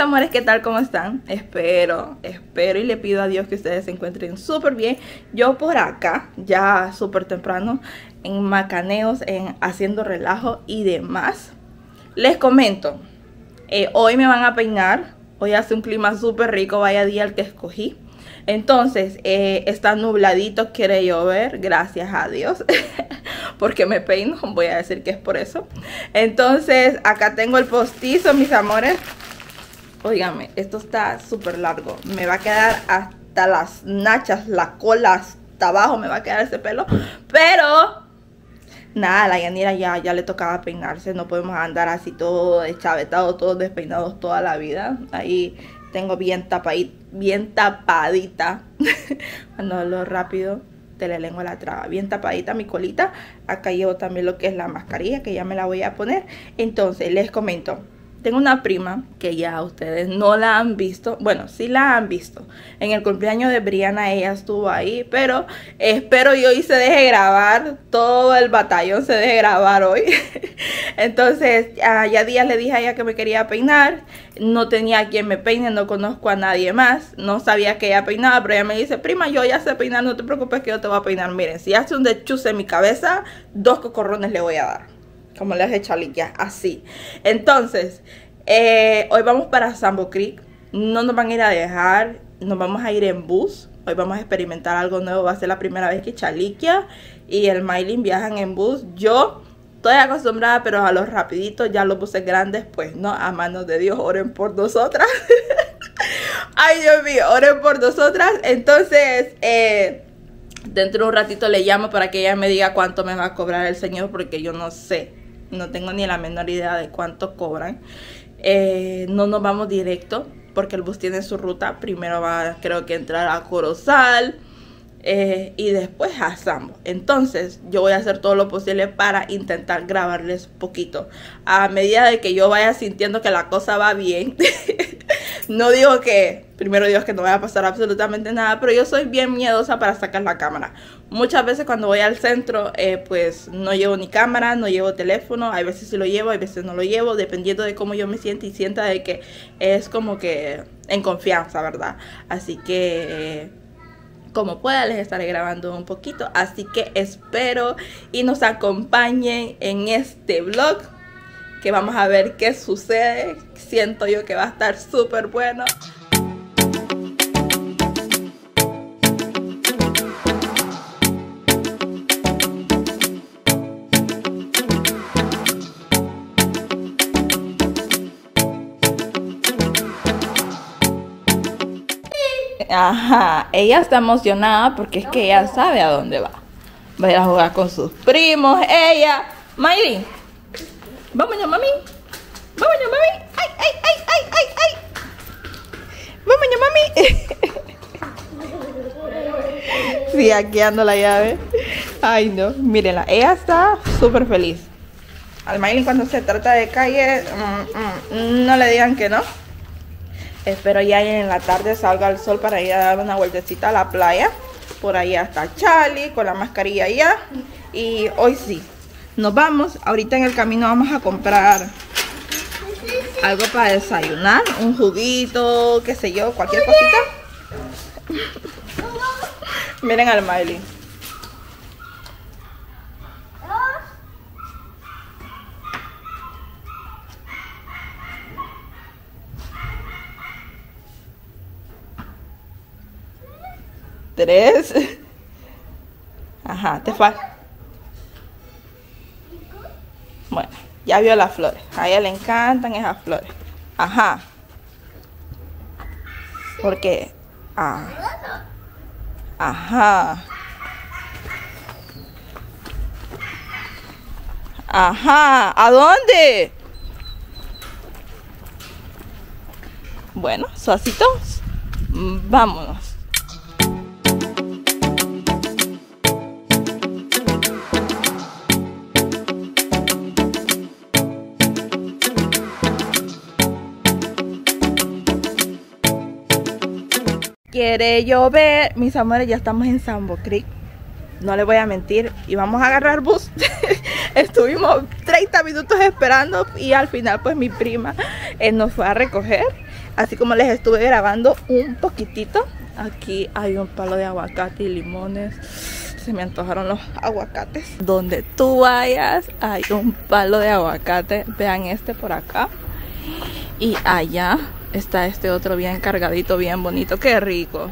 amores, ¿qué tal? ¿Cómo están? Espero, espero y le pido a Dios que ustedes se encuentren súper bien. Yo por acá, ya súper temprano, en macaneos, en haciendo relajo y demás. Les comento, eh, hoy me van a peinar, hoy hace un clima súper rico, vaya día el que escogí. Entonces, eh, está nubladito, quiere llover, gracias a Dios, porque me peino, voy a decir que es por eso. Entonces, acá tengo el postizo, mis amores. Óigame, esto está súper largo, me va a quedar hasta las nachas, la cola hasta abajo, me va a quedar ese pelo. Pero, nada, la Yanira ya, ya le tocaba peinarse, no podemos andar así todo deschavetado, todos despeinados toda la vida. Ahí tengo bien tapadita, bien tapadita. Cuando hablo rápido, te la lengua la traba. Bien tapadita mi colita. Acá llevo también lo que es la mascarilla, que ya me la voy a poner. Entonces, les comento. Tengo una prima que ya ustedes no la han visto. Bueno, sí la han visto. En el cumpleaños de Briana ella estuvo ahí. Pero espero yo y se deje grabar. Todo el batallón se deje grabar hoy. Entonces ya, días le dije a ella que me quería peinar. No tenía quien me peine. No conozco a nadie más. No sabía que ella peinaba. Pero ella me dice, prima, yo ya sé peinar. No te preocupes que yo te voy a peinar. Miren, si hace un dechuce en mi cabeza, dos cocorrones le voy a dar como les he chaliquia, así. Entonces, eh, hoy vamos para Sambo Creek. No nos van a ir a dejar, nos vamos a ir en bus. Hoy vamos a experimentar algo nuevo. Va a ser la primera vez que Chaliquia y el Maylin viajan en bus. Yo estoy acostumbrada, pero a los rapiditos, ya los buses grandes, pues no, a manos de Dios, oren por nosotras. Ay, Dios mío, oren por nosotras. Entonces, eh, dentro de un ratito le llamo para que ella me diga cuánto me va a cobrar el Señor, porque yo no sé no tengo ni la menor idea de cuánto cobran. Eh, no nos vamos directo porque el bus tiene su ruta. Primero va, creo que entrar a Corozal eh, y después a Sambo. Entonces, yo voy a hacer todo lo posible para intentar grabarles poquito. A medida de que yo vaya sintiendo que la cosa va bien. no digo que, primero Dios, que no vaya a pasar absolutamente nada, pero yo soy bien miedosa para sacar la cámara. Muchas veces cuando voy al centro, eh, pues no llevo ni cámara, no llevo teléfono, hay veces sí lo llevo, hay veces no lo llevo, dependiendo de cómo yo me sienta y sienta de que es como que en confianza, ¿verdad? Así que... como pueda les estaré grabando un poquito así que espero y nos acompañen en este vlog que vamos a ver qué sucede siento yo que va a estar súper bueno Ajá, ella está emocionada porque es que ella sabe a dónde va. Va a ir a jugar con sus primos, ella. Mayri, vámonos, mami. Vámonos, mami. Ay, ay, ay, ay, ay, ay. Vámonos, mami. sí, aquí ando la llave. Ay, no, mírenla. Ella está súper feliz. Al Mayri cuando se trata de calle, mm, mm, no le digan que no. Espero ya en la tarde salga el sol para ir a dar una vueltecita a la playa. Por ahí está Charlie con la mascarilla ya. Y hoy sí, nos vamos. Ahorita en el camino vamos a comprar algo para desayunar. Un juguito, qué sé yo, cualquier cosita. Miren al Miley. Tres. Ajá, te falta. Bueno, ya vio las flores. A ella le encantan esas flores. Ajá. Porque. Ah. Ajá. Ajá. ¿A dónde? Bueno, suacitos. Vámonos. Quiere llover, mis amores, ya estamos en Sambo Creek. No les voy a mentir. Y vamos a agarrar bus. Estuvimos 30 minutos esperando y al final pues mi prima eh, nos fue a recoger. Así como les estuve grabando un poquitito. Aquí hay un palo de aguacate y limones. Se me antojaron los aguacates. Donde tú vayas hay un palo de aguacate. Vean este por acá. Y allá está este otro bien cargadito, bien bonito. Qué rico.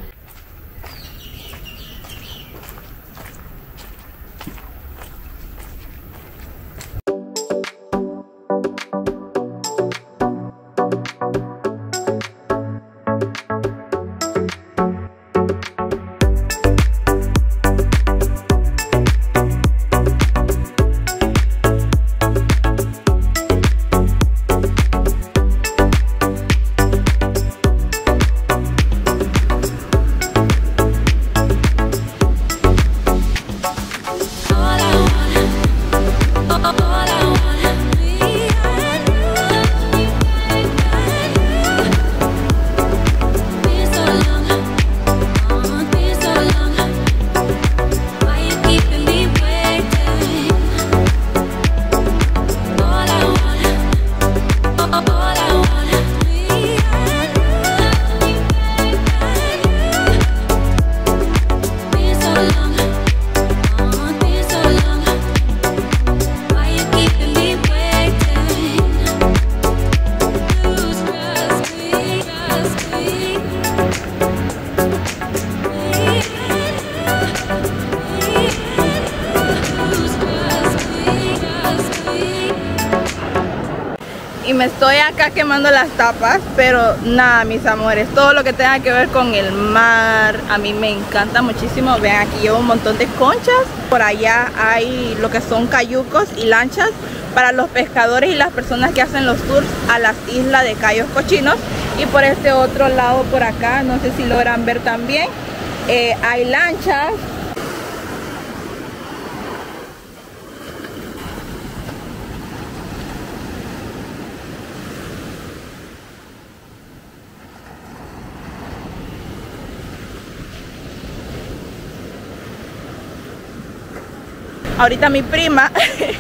Y me estoy acá quemando las tapas pero nada mis amores todo lo que tenga que ver con el mar a mí me encanta muchísimo. Vean aquí llevo un montón de conchas. Por allá hay lo que son cayucos y lanchas para los pescadores y las personas que hacen los tours a las islas de Cayos Cochinos. Y por este otro lado por acá no sé si logran ver también eh, hay lanchas ahorita mi prima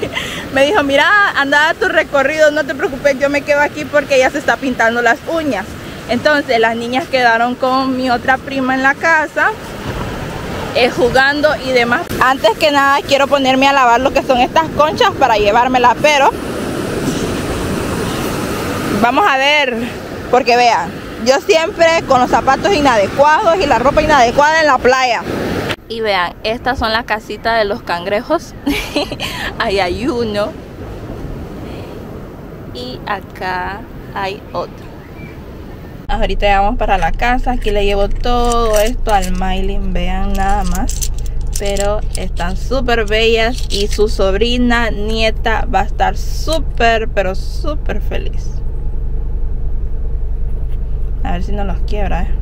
me dijo, mira, anda a tu recorrido, no te preocupes, yo me quedo aquí porque ella se está pintando las uñas. Entonces las niñas quedaron con mi otra prima en la casa, eh, jugando y demás. Antes que nada quiero ponerme a lavar lo que son estas conchas para llevármelas, pero vamos a ver, porque vean, yo siempre con los zapatos inadecuados y la ropa inadecuada en la playa. Y vean, estas son las casitas de los cangrejos. Ahí hay uno. Y acá hay otro. Ahorita ya vamos para la casa. Aquí le llevo todo esto al Mylin. Vean nada más. Pero están súper bellas. Y su sobrina, nieta, va a estar súper, pero súper feliz. A ver si no los quiebra, ¿eh?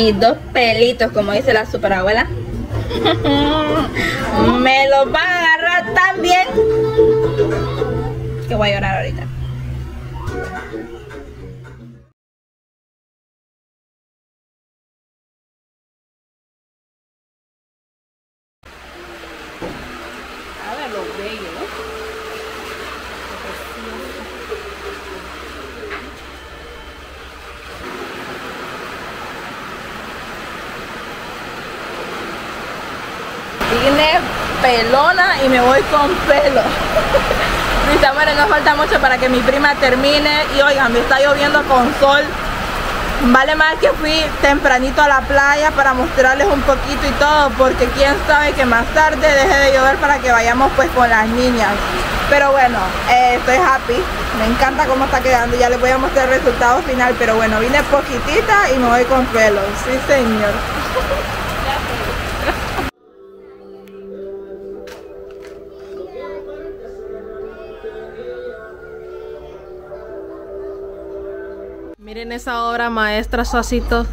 Mis dos pelitos, como dice la superabuela. Me los van a agarrar tan bien que voy a llorar ahorita. A ver lo bello, ¿no? Vine pelona y me voy con pelo. Mis amores, no falta mucho para que mi prima termine. Y oigan, me está lloviendo con sol. Vale más que fui tempranito a la playa para mostrarles un poquito y todo. Porque quién sabe que más tarde deje de llover para que vayamos pues con las niñas. Pero bueno, eh, estoy happy. Me encanta cómo está quedando. Ya les voy a mostrar el resultado final. Pero bueno, vine poquitita y me voy con pelo. Sí, señor. Miren esa obra maestra, Suacito.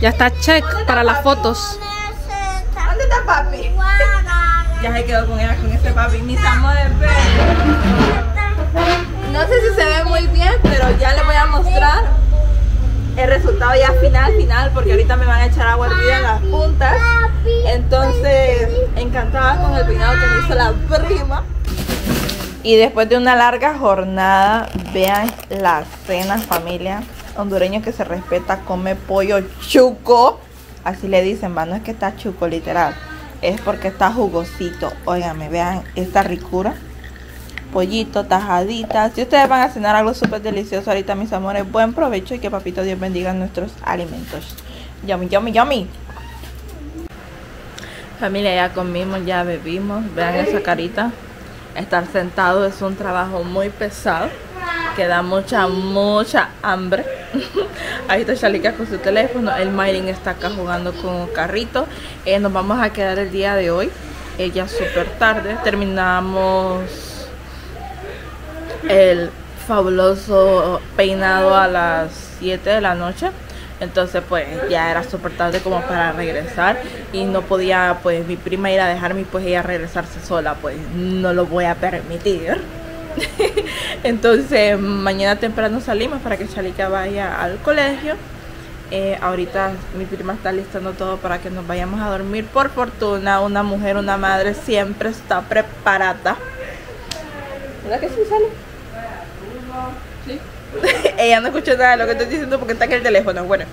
Ya está check para las fotos. ¿Dónde está papi? Ya se quedó con ella, con este papi. Mis amores, No sé si se ve muy bien, pero ya les voy a mostrar el resultado ya final, final, porque ahorita me van a echar agua hervida en las puntas. Entonces, encantada con el peinado que me hizo la prima. Y después de una larga jornada, vean la cena familia. Hondureño que se respeta, come pollo chuco. Así le dicen, va, no es que está chuco literal. Es porque está jugosito. Óigame, vean esta ricura. Pollito, tajadita. Si ustedes van a cenar algo súper delicioso ahorita, mis amores, buen provecho y que papito Dios bendiga nuestros alimentos. Yummy, yummy, yummy. Familia, ya comimos, ya bebimos. Vean esa carita. Estar sentado es un trabajo muy pesado que da mucha, mucha hambre. Ahí está Shalika con su teléfono. El Myrin está acá jugando con un carrito. Eh, nos vamos a quedar el día de hoy. Ella súper tarde. Terminamos el fabuloso peinado a las 7 de la noche. Entonces pues ya era súper tarde como para regresar y no podía pues mi prima ir a dejarme y pues ella regresarse sola, pues no lo voy a permitir. Entonces mañana temprano salimos para que Chalika vaya al colegio. Eh, ahorita mi prima está listando todo para que nos vayamos a dormir. Por fortuna, una mujer, una madre siempre está preparada. ¿Verdad que sí sale? Sí. ella no escucha nada de lo que estoy diciendo porque está en el teléfono. Bueno,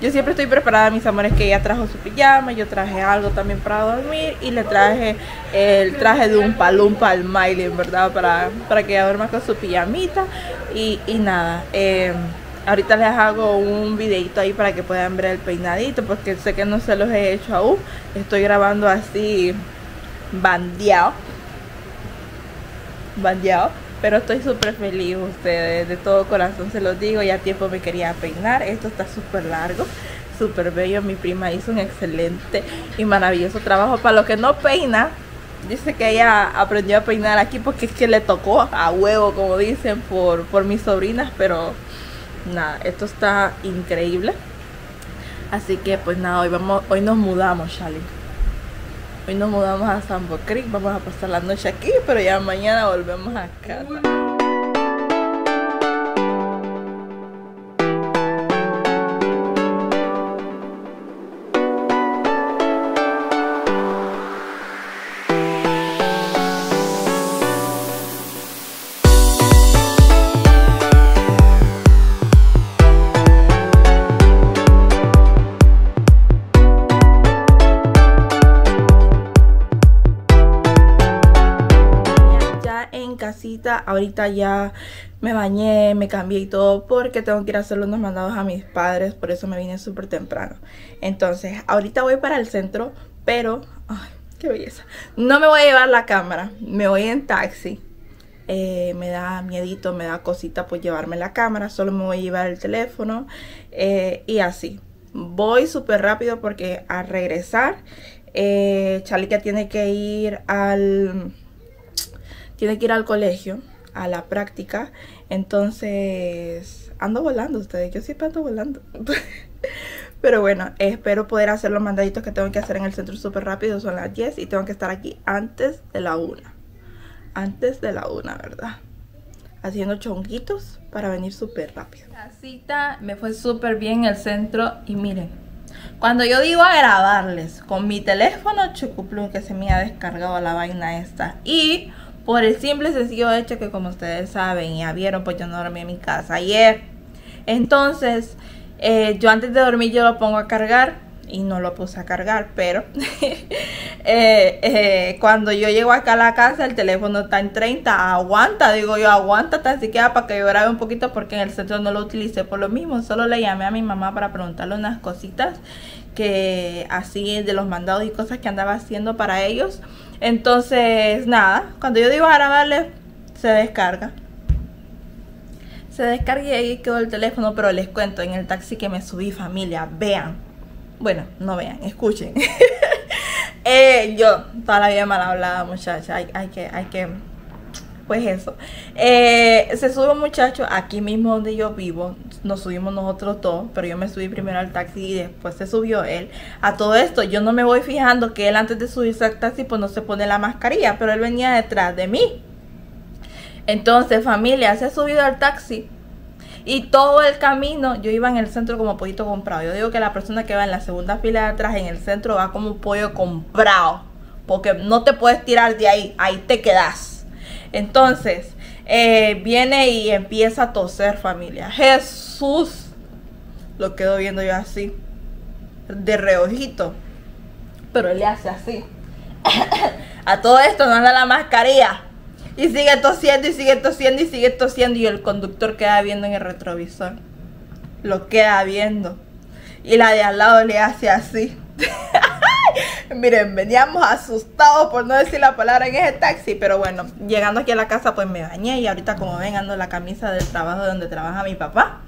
yo siempre estoy preparada, mis amores, que ella trajo su pijama, yo traje algo también para dormir y le traje el traje de un palumpa al Miley, ¿verdad? Para, para que ella duerma con su pijamita y, y nada. Eh, ahorita les hago un videito ahí para que puedan ver el peinadito porque sé que no se los he hecho aún. Estoy grabando así bandeado. Bandeado. Pero estoy súper feliz, ustedes, de todo corazón se los digo. Ya tiempo me quería peinar. Esto está súper largo, súper bello. Mi prima hizo un excelente y maravilloso trabajo. Para los que no peina, dice que ella aprendió a peinar aquí porque es que le tocó a huevo, como dicen, por, por mis sobrinas. Pero nada, esto está increíble. Así que pues nada, hoy, vamos, hoy nos mudamos, Charlie. Hoy nos mudamos a Sambo Creek, vamos a pasar la noche aquí, pero ya mañana volvemos a casa. Ahorita ya me bañé, me cambié y todo porque tengo que ir a hacer unos mandados a mis padres. Por eso me vine súper temprano. Entonces, ahorita voy para el centro, pero... Ay, qué belleza. No me voy a llevar la cámara. Me voy en taxi. Eh, me da miedito, me da cosita pues llevarme la cámara. Solo me voy a llevar el teléfono. Eh, y así. Voy súper rápido porque al regresar... Eh, Chalika tiene que ir al tiene que ir al colegio, a la práctica. Entonces, ando volando ustedes, yo siempre ando volando. Pero bueno, espero poder hacer los mandaditos que tengo que hacer en el centro súper rápido. Son las 10 y tengo que estar aquí antes de la 1. Antes de la 1, ¿verdad? Haciendo chonguitos para venir súper rápido. La cita me fue súper bien en el centro y miren. Cuando yo digo a grabarles con mi teléfono Chucuplum que se me ha descargado la vaina esta. Y por el simple y sencillo hecho que como ustedes saben y ya vieron, pues yo no dormí en mi casa ayer. Entonces eh, yo antes de dormir yo lo pongo a cargar y no lo puse a cargar, pero eh, eh, cuando yo llego acá a la casa el teléfono está en 30, aguanta, digo yo, aguanta tan siquiera para que yo grabe un poquito porque en el centro no lo utilicé por lo mismo, solo le llamé a mi mamá para preguntarle unas cositas que así de los mandados y cosas que andaba haciendo para ellos. Entonces, nada, cuando yo digo a grabarle, se descarga se descargue y ahí quedó el teléfono, pero les cuento en el taxi que me subí familia, vean, bueno, no vean, escuchen. eh, yo, toda la vida mal hablada muchacha, hay, que, hay que, pues eso. Eh, se sube un muchacho aquí mismo donde yo vivo, nos subimos nosotros dos, pero yo me subí primero al taxi y después se subió él. A todo esto, yo no me voy fijando que él antes de subirse al taxi pues no se pone la mascarilla, pero él venía detrás de mí. Entonces, familia, se ha subido al taxi. Y todo el camino yo iba en el centro como pollito comprado. Yo digo que la persona que va en la segunda fila de atrás en el centro va como pollo comprado. Porque no te puedes tirar de ahí, ahí te quedas. Entonces, eh, viene y empieza a toser familia. Jesús. Lo quedo viendo yo así. De reojito. Pero él le hace así. a todo esto no anda la mascarilla. Y sigue tosiendo y sigue tosiendo y sigue tosiendo y el conductor queda viendo en el retrovisor. Lo queda viendo. Y la de al lado le hace así. Miren, veníamos asustados por no decir la palabra en ese taxi, pero bueno, llegando aquí a la casa pues me bañé y ahorita como ven ando la camisa del trabajo donde trabaja mi papá.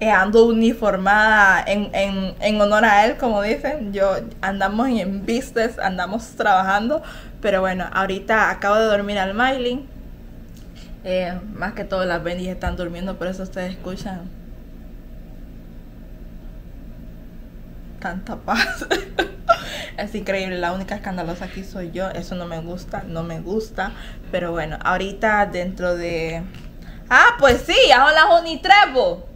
Eh, ando uniformada en, en, en, honor a él, como dicen. Yo andamos en business, andamos trabajando. Pero bueno, ahorita acabo de dormir al Mailing. Eh, más que todo las bendis están durmiendo, por eso ustedes escuchan tanta paz. es increíble, la única escandalosa aquí soy yo. Eso no me gusta, no me gusta. Pero bueno, ahorita dentro de... Ah, pues sí, ahora las unitrevo.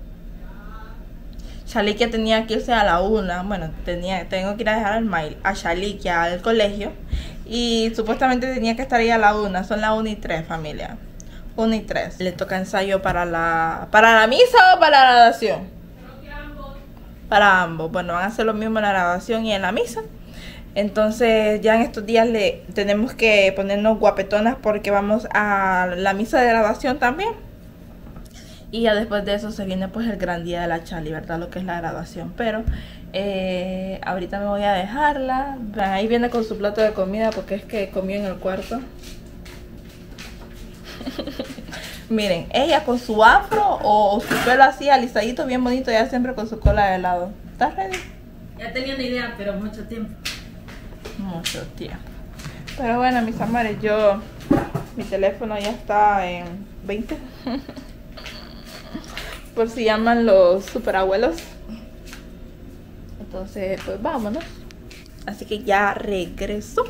Shalikia tenía que irse a la una. Bueno, tenía, tengo que ir a dejar al mail a Shalikia al colegio. Y supuestamente tenía que estar ahí a la una. Son las una y tres, familia. 1 y 3. Le toca ensayo para la para la misa o para la grabación. Para ambos. Bueno, van a hacer lo mismo en la grabación y en la misa. Entonces ya en estos días le tenemos que ponernos guapetonas porque vamos a la misa de grabación también. Y ya después de eso se viene pues el gran día de la Charlie, ¿verdad? Lo que es la grabación. Pero eh, ahorita me voy a dejarla. Ahí viene con su plato de comida porque es que comió en el cuarto. Miren, ella con su afro o su pelo así alisadito, bien bonito, ya siempre con su cola de helado. ¿Estás ready? Ya tenía una idea, pero mucho tiempo. Mucho tiempo. Pero bueno, mis amores, yo... Mi teléfono ya está en 20. Por si llaman los superabuelos. Entonces, pues vámonos. Así que ya regreso.